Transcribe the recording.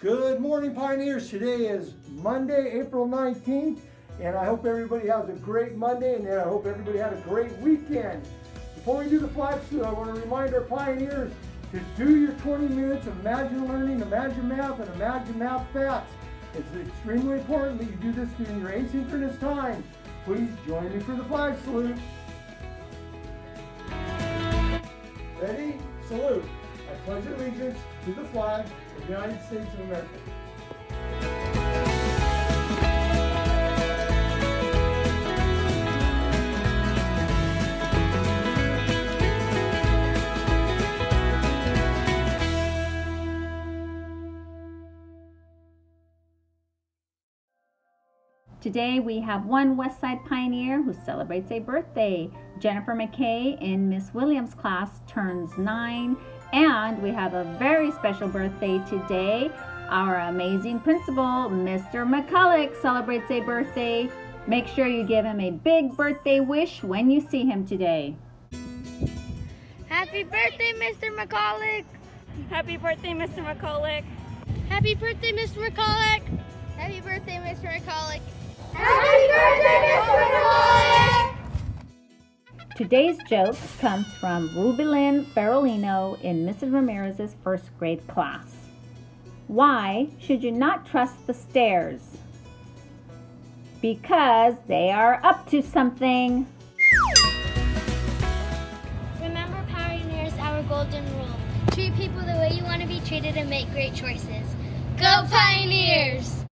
Good morning, Pioneers. Today is Monday, April 19th, and I hope everybody has a great Monday, and I hope everybody had a great weekend. Before we do the flag salute, uh, I want to remind our Pioneers to do your 20 minutes of Imagine Learning, Imagine Math, and Imagine Math Facts. It's extremely important that you do this during your asynchronous time. Please join me for the flag salute. Ready? Salute. I pledge allegiance to the flag of the United States of America. Today we have one West Side Pioneer who celebrates a birthday. Jennifer McKay in Miss Williams' class turns nine, and we have a very special birthday today. Our amazing principal, Mr. McCulloch, celebrates a birthday. Make sure you give him a big birthday wish when you see him today. Happy birthday, Mr. McCulloch! Happy birthday, Mr. McCulloch. Happy birthday, Mr. McCulloch! Happy birthday, Mr. McCulloch! Happy birthday, Mr. McCulloch! Today's joke comes from Rubilyn Ferolino in Mrs. Ramirez's first grade class. Why should you not trust the stairs? Because they are up to something. Remember, Pioneers, our golden rule. Treat people the way you want to be treated and make great choices. Go Pioneers!